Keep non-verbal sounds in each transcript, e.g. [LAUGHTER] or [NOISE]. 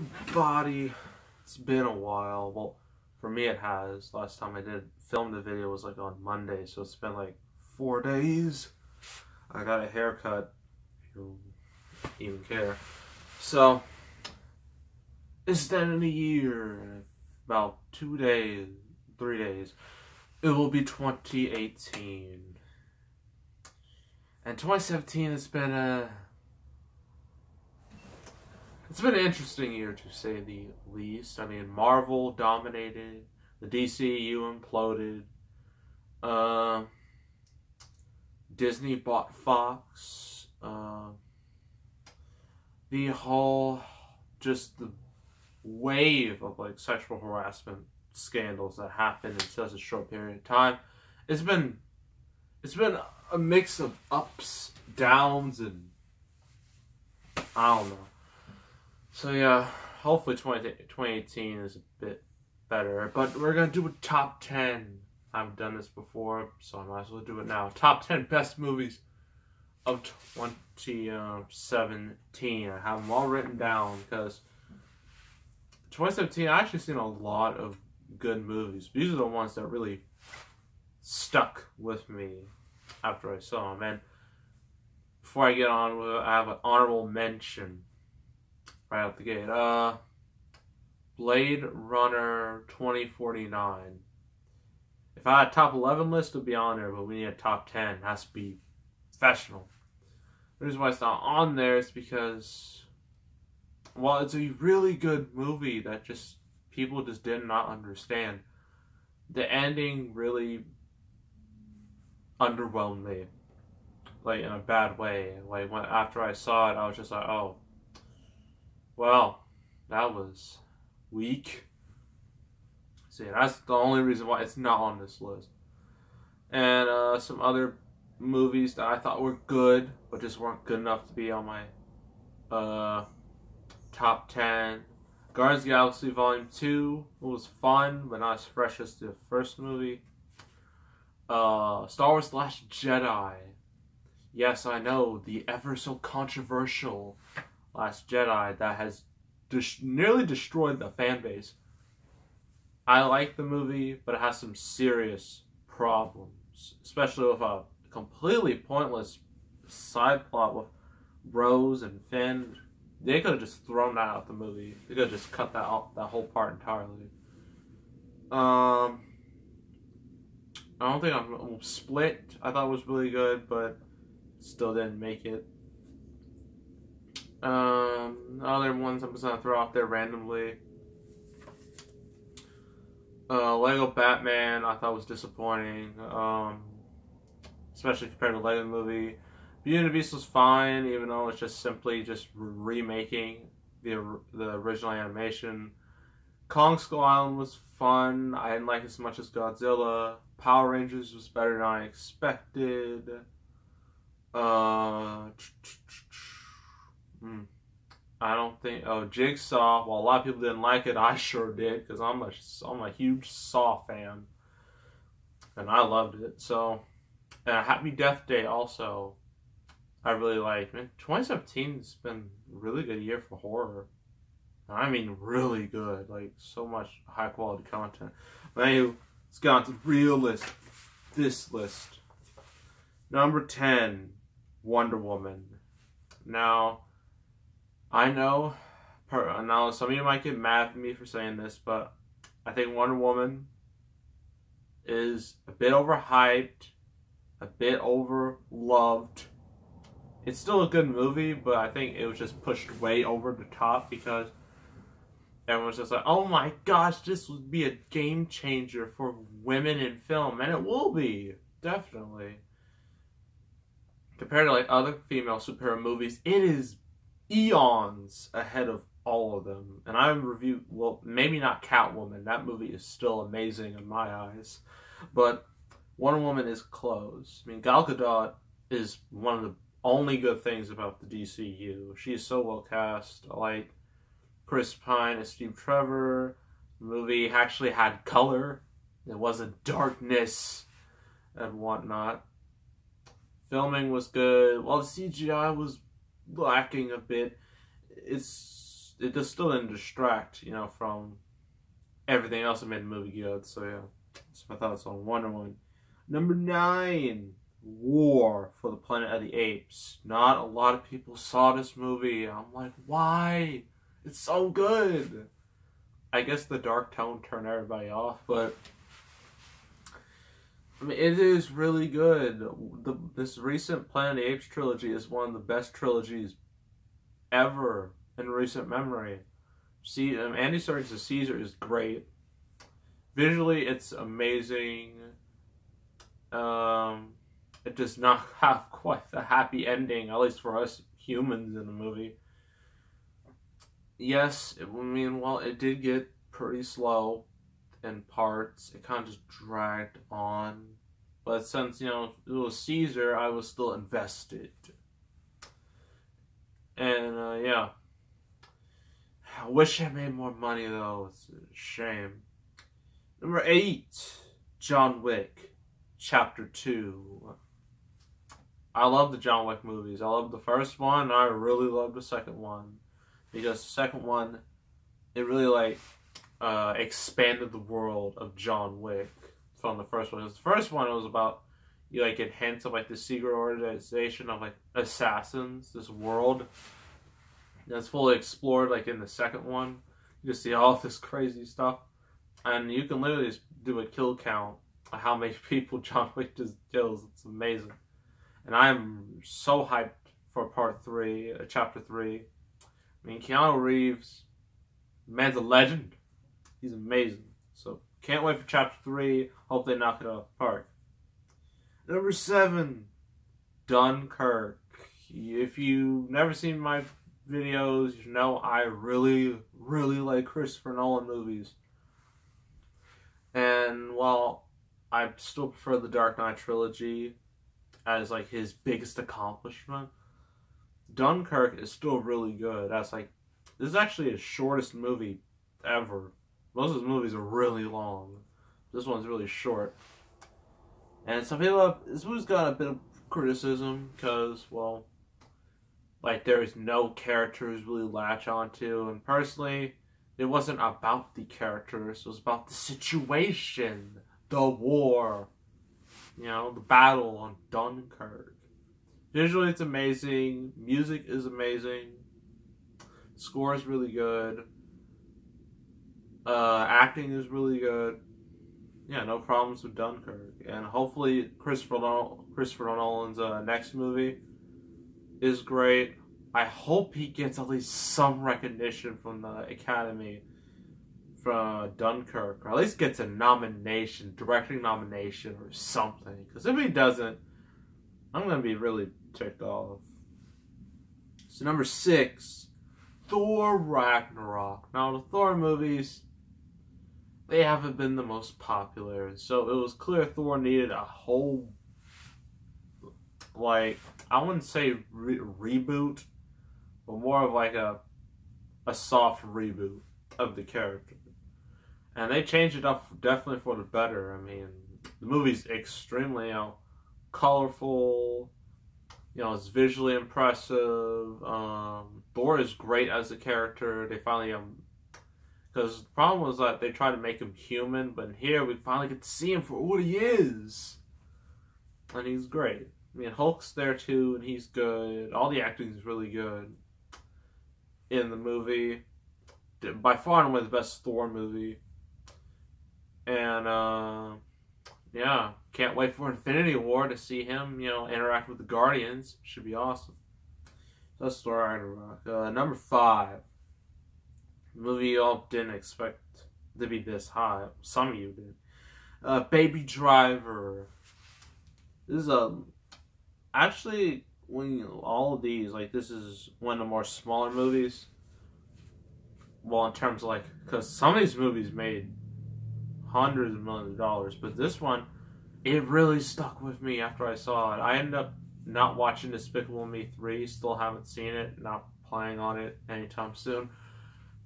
everybody? It's been a while. Well, for me it has. Last time I did film the video was like on Monday, so it's been like four days. I got a haircut. If you even care. So it's been in a year, about two days, three days. It will be 2018. And 2017 has been a it's been an interesting year to say the least. I mean, Marvel dominated, the DCU imploded, uh, Disney bought Fox, uh, the whole, just the wave of like sexual harassment scandals that happened in such a short period of time. It's been, it's been a mix of ups, downs, and I don't know. So yeah, hopefully 20, 2018 is a bit better. But we're gonna do a top 10. I haven't done this before, so I might as well do it now. Top 10 best movies of 2017. I have them all written down because 2017 I actually seen a lot of good movies. These are the ones that really stuck with me after I saw them. And before I get on I have an honorable mention right out the gate. Uh, Blade Runner 2049. If I had a top 11 list, it'd be on there, but we need a top 10. It has to be professional. The reason why it's not on there is because, well, it's a really good movie that just people just did not understand. The ending really underwhelmed me, like in a bad way. Like when after I saw it, I was just like, oh, well, that was weak. See, that's the only reason why it's not on this list. And uh, some other movies that I thought were good, but just weren't good enough to be on my uh, top 10. Guardians of the Galaxy Volume 2 was fun, but not as fresh as the first movie. Uh, Star Wars Last Jedi. Yes, I know, the ever so controversial Last Jedi that has nearly destroyed the fan base. I like the movie, but it has some serious problems, especially with a completely pointless side plot with Rose and Finn. They could have just thrown that out the movie. They could have just cut that out, that whole part entirely. Um, I don't think I'm split. I thought was really good, but still didn't make it. Um, other ones I'm just gonna throw out there randomly. Uh, Lego Batman I thought was disappointing, um, especially compared to Lego Movie. Beauty and the Beast was fine, even though it's just simply just remaking the the original animation. Kong Skull Island was fun. I didn't like it as much as Godzilla. Power Rangers was better than I expected. Uh, Hmm. I don't think. Oh, Jigsaw. Well, a lot of people didn't like it. I sure did because I'm a I'm a huge Saw fan, and I loved it. So, and Happy Death Day also. I really liked. Man, 2017 has been a really good year for horror. I mean, really good. Like so much high quality content. Anyway, let's get on to the real list. This list. Number 10, Wonder Woman. Now, I know, per, uh, now some of you might get mad at me for saying this, but I think Wonder Woman is a bit overhyped, a bit over loved. It's still a good movie, but I think it was just pushed way over the top because everyone's just like, oh my gosh, this would be a game changer for women in film, and it will be, definitely. Compared to like other female superhero movies, it is eons ahead of all of them. And I review, well, maybe not Catwoman. That movie is still amazing in my eyes. But Wonder Woman is close. I mean, Gal Gadot is one of the only good things about the DCU. She is so well cast. I like Chris Pine and Steve Trevor. The movie actually had color. It wasn't darkness and whatnot. Filming was good. Well, the CGI was lacking a bit. It's it just still didn't distract, you know, from everything else that made the movie good. So yeah, that's my thoughts on Wonder Woman. Number nine, War for the Planet of the Apes. Not a lot of people saw this movie. I'm like, why? It's so good. I guess the dark tone turned everybody off, but I mean, it is really good. The, this recent Planet Apes trilogy is one of the best trilogies ever in recent memory. See, um, Andy Serkis' Caesar is great. Visually, it's amazing. Um, it does not [LAUGHS] have quite the happy ending, at least for us humans in the movie. Yes, it, I mean, well, it did get pretty slow in parts. It kind of just dragged on. But since, you know, it was Caesar, I was still invested. And, uh, yeah. I wish I made more money, though. It's a shame. Number 8. John Wick. Chapter 2. I love the John Wick movies. I love the first one. I really love the second one. Because the second one, it really, like, uh, expanded the world of John Wick from the first one. The first one was about you like it hints of like the secret organization of like assassins, this world that's fully explored like in the second one. You just see all [LAUGHS] this crazy stuff. And you can literally just do a kill count of how many [LAUGHS] people John Wick just kills. It's amazing. And I'm so hyped for part three, uh, chapter three. I mean, Keanu Reeves, man's a legend. He's amazing. So can't wait for chapter three. Hope they knock it out of the park. Number seven, Dunkirk. If you've never seen my videos, you know I really, really like Christopher Nolan movies. And while I still prefer the Dark Knight trilogy as like his biggest accomplishment, Dunkirk is still really good. That's like this is actually his shortest movie ever. Most of his movies are really long. This one's really short. And some people have, this movie's got a bit of criticism because, well, like there's no characters really latch onto. And personally, it wasn't about the characters, it was about the situation, the war, you know, the battle on Dunkirk. Visually, it's amazing. Music is amazing. Score is really good. Uh, acting is really good. Yeah, no problems with Dunkirk, and hopefully Christopher Christopher Nolan's uh, next movie is great. I hope he gets at least some recognition from the Academy from Dunkirk, or at least gets a nomination, directing nomination, or something. Because if he doesn't, I'm gonna be really ticked off. So number six, Thor Ragnarok. Now the Thor movies they haven't been the most popular. So it was clear Thor needed a whole, like, I wouldn't say re- reboot, but more of like a, a soft reboot of the character. And they changed it up definitely for the better. I mean, the movie's extremely, you know, colorful. You know, it's visually impressive. Um, Thor is great as a character. They finally um, because the problem was that they tried to make him human, but here we finally get to see him for what he is. And he's great. I mean, Hulk's there too, and he's good. All the acting is really good in the movie. By far and away the best Thor movie. And, uh, yeah, can't wait for Infinity War to see him, you know, interact with the Guardians. Should be awesome. That's Thor Ragnarok. Uh, number five movie all didn't expect to be this high. Some of you did. Uh, Baby Driver. This is a actually when you, all of these like this is one of the more smaller movies. Well, in terms of like, because some of these movies made hundreds of millions of dollars, but this one, it really stuck with me after I saw it. I ended up not watching Despicable Me 3, still haven't seen it, not planning on it anytime soon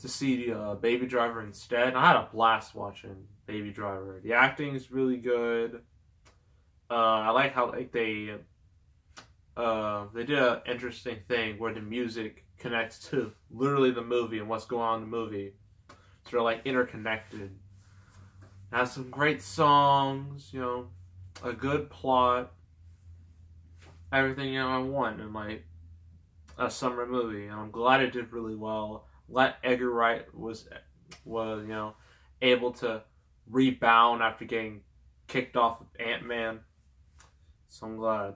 to see uh, Baby Driver instead. I had a blast watching Baby Driver. The acting is really good. Uh, I like how like they uh, they did an interesting thing where the music connects to literally the movie and what's going on in the movie. So they're like interconnected. It has some great songs, you know, a good plot, everything you know I want in like a summer movie. And I'm glad it did really well. Let Edgar Wright was was you know able to rebound after getting kicked off of Ant Man. So I'm glad.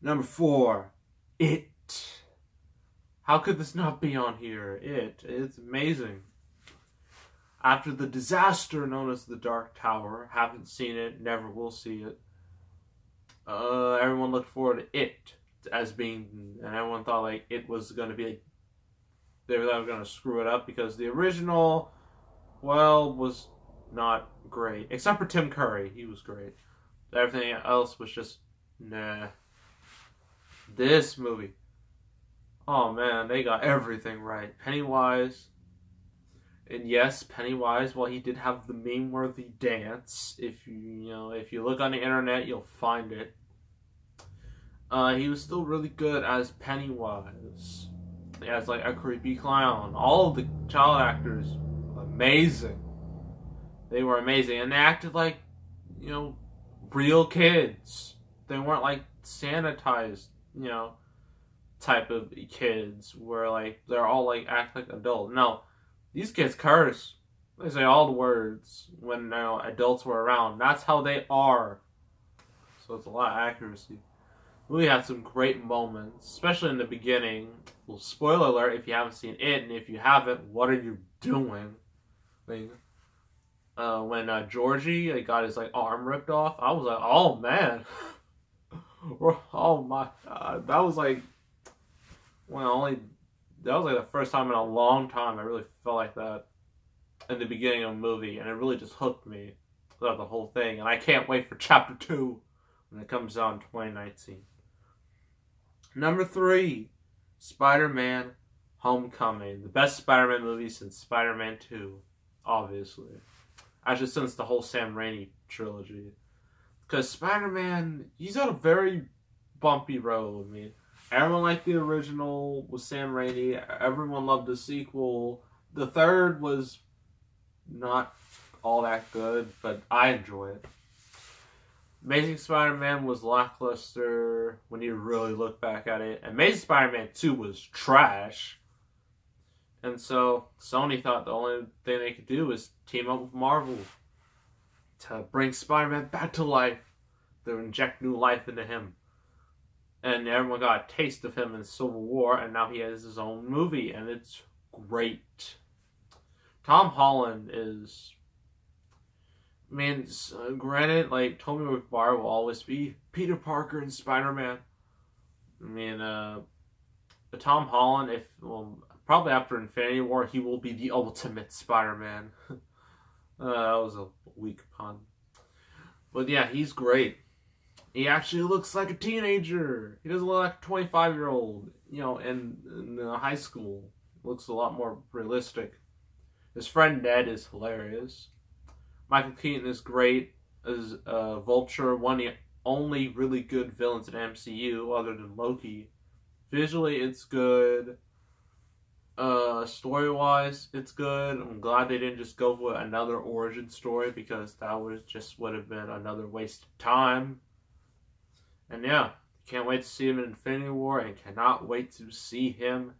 Number four, It. How could this not be on here? It. It's amazing. After the disaster known as the Dark Tower, haven't seen it, never will see it. Uh, everyone looked forward to it as being, and everyone thought like it was going to be like they were going to screw it up because the original, well, was not great except for Tim Curry. He was great. Everything else was just nah. This movie, oh man, they got everything right. Pennywise, and yes, Pennywise. While he did have the meme-worthy dance, if you you know if you look on the internet, you'll find it. Uh, he was still really good as Pennywise, as like a creepy clown. All the child actors, amazing. They were amazing, and they acted like, you know, real kids. They weren't like sanitized, you know, type of kids where like they're all like act like adult. No, these kids curse. They say all the words when you know, adults were around. That's how they are. So it's a lot of accuracy. We had some great moments, especially in the beginning. Well, spoiler alert if you haven't seen it, and if you haven't, what are you doing? Like, uh, when uh, Georgie like, got his like arm ripped off, I was like, oh man, [LAUGHS] oh my, God. that was like, well, only that was like the first time in a long time I really felt like that in the beginning of a movie, and it really just hooked me throughout the whole thing. And I can't wait for chapter two when it comes out in 2019. Number three, Spider-Man: Homecoming, the best Spider-Man movie since Spider-Man Two, obviously. Actually, since the whole Sam Raimi trilogy, because Spider-Man, he's on a very bumpy road. I mean, Everyone liked the original with Sam Raimi. Everyone loved the sequel. The third was not all that good, but I enjoy it. Amazing Spider-Man was lackluster when you really look back at it. Amazing Spider-Man 2 was trash. And so Sony thought the only thing they could do was team up with Marvel to bring Spider-Man back to life, to inject new life into him and everyone got a taste of him in Civil War, and now he has his own movie, and it's great. Tom Holland is, I mean, uh, granted, like Tobey Maguire will always be Peter Parker and Spider Man. I mean, uh, Tom Holland, if well, probably after Infinity War, he will be the ultimate Spider Man. [LAUGHS] uh, that was a weak pun, but yeah, he's great he actually looks like a teenager. He doesn't look like a 25 year old, you know, in, in high school. Looks a lot more realistic. His friend Ned is hilarious. Michael Keaton is great as uh, Vulture, one of the only really good villains in MCU other than Loki. Visually, it's good. Uh, story wise, it's good. I'm glad they didn't just go for another origin story because that would just would have been another waste of time. And yeah, can't wait to see him in Infinity War and cannot wait to see him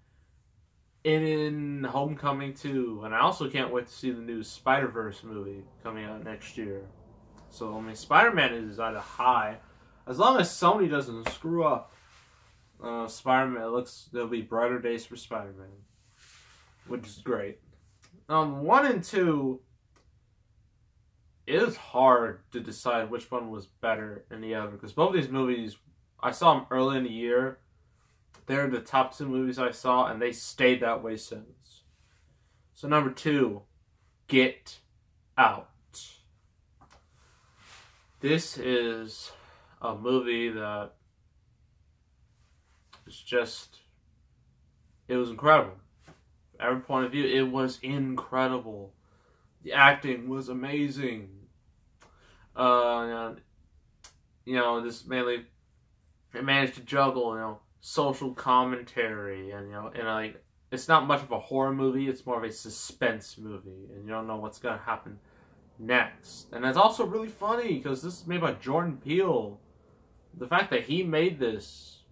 in Homecoming 2. And I also can't wait to see the new Spider Verse movie coming out next year. So, I mean, Spider Man is at a high. As long as Sony doesn't screw up, uh, Spider Man, looks, there'll be brighter days for Spider Man, which is great. Um, 1 and 2 it is hard to decide which one was better than the other because both of these movies I saw them early in the year. They're the top two movies I saw, and they stayed that way since. So number two, Get Out. This is a movie that is just it was incredible. Every point of view, it was incredible. The acting was amazing. Uh, you know, this mainly it managed to juggle, you know, social commentary, and you know, and like it's not much of a horror movie. It's more of a suspense movie, and you don't know what's gonna happen next. And it's also really funny because this is made by Jordan Peele. The fact that he made this,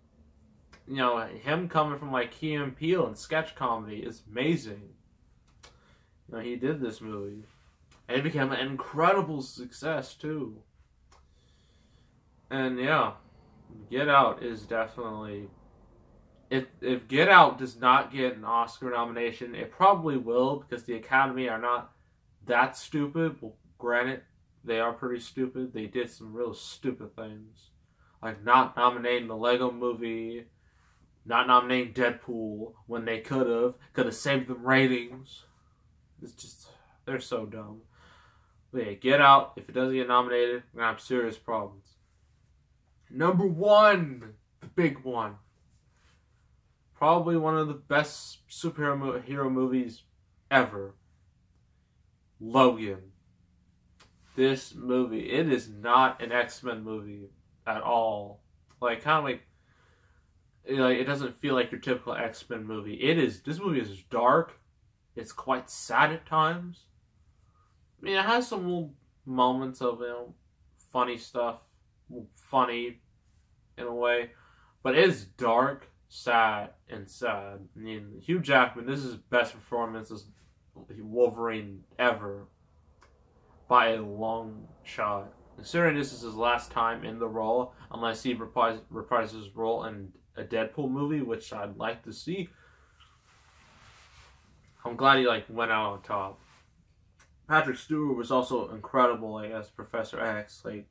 you know, him coming from like Key and Peele and sketch comedy is amazing. You know, he did this movie, and it became an incredible success too. And yeah, Get Out is definitely if if Get Out does not get an Oscar nomination, it probably will because the Academy are not that stupid. Well, granted, they are pretty stupid. They did some real stupid things, like not nominating the Lego Movie, not nominating Deadpool when they could have could have saved them ratings. It's just they're so dumb. But yeah, Get Out. If it doesn't get nominated, we're gonna have serious problems. Number one, the big one. Probably one of the best superhero movies ever. Logan. This movie, it is not an X Men movie at all. Like kind of like, like it doesn't feel like your typical X Men movie. It is. This movie is dark. It's quite sad at times. I mean, it has some little moments of you know funny stuff, funny in a way, but it's dark, sad, and sad. I mean, Hugh Jackman, this is his best performance as Wolverine ever by a long shot. Considering this is his last time in the role, unless he reprises, reprises his role in a Deadpool movie, which I'd like to see. I'm glad he like went out on top. Patrick Stewart was also incredible like, as Professor X. Like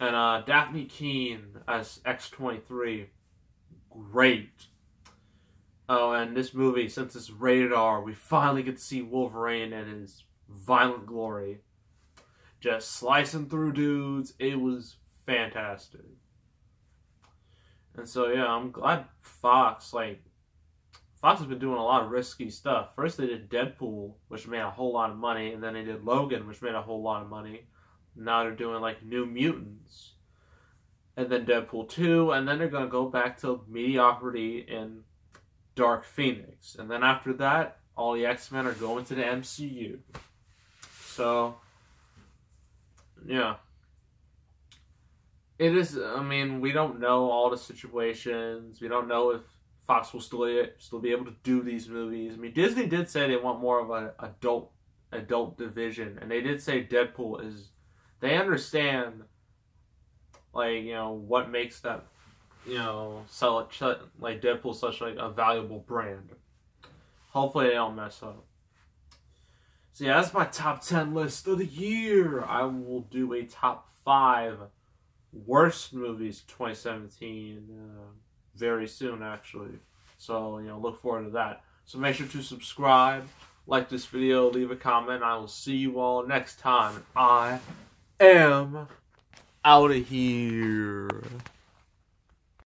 and uh, Dafne Keen as X23, great. Oh, and this movie, since it's rated R, we finally get to see Wolverine in his violent glory. Just slicing through dudes. It was fantastic. And so, yeah, I'm glad Fox, like, Fox has been doing a lot of risky stuff. First, they did Deadpool, which made a whole lot of money, and then they did Logan, which made a whole lot of money. Now they're doing like New Mutants, and then Deadpool two, and then they're gonna go back to mediocrity in Dark Phoenix, and then after that, all the X Men are going to the MCU. So, yeah. It is. I mean, we don't know all the situations. We don't know if Fox will still still be able to do these movies. I mean, Disney did say they want more of an adult adult division, and they did say Deadpool is they understand like you know what makes that you know sell it, like Deadpool such like a valuable brand. Hopefully they don't mess up. So yeah, that's my top ten list of the year. I will do a top five worst movies 2017 uh, very soon actually. So you know look forward to that. So make sure to subscribe, like this video, leave a comment. I will see you all next time. I am out of here.